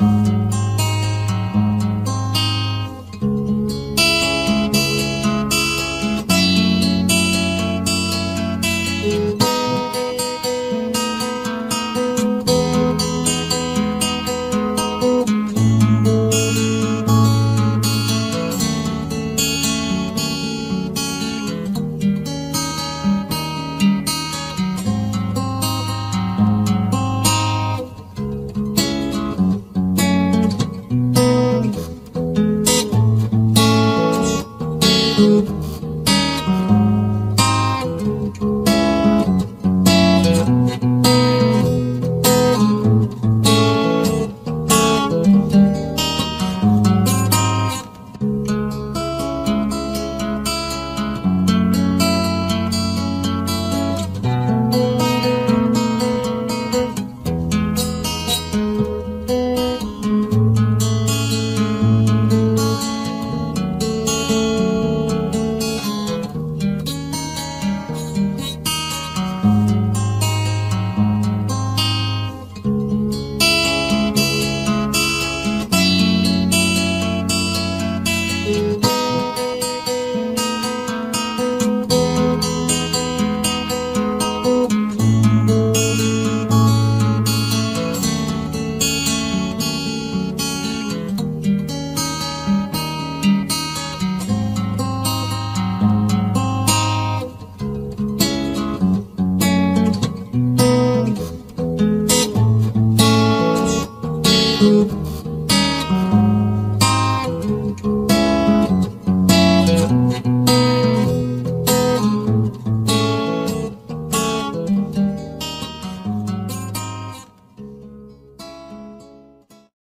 Música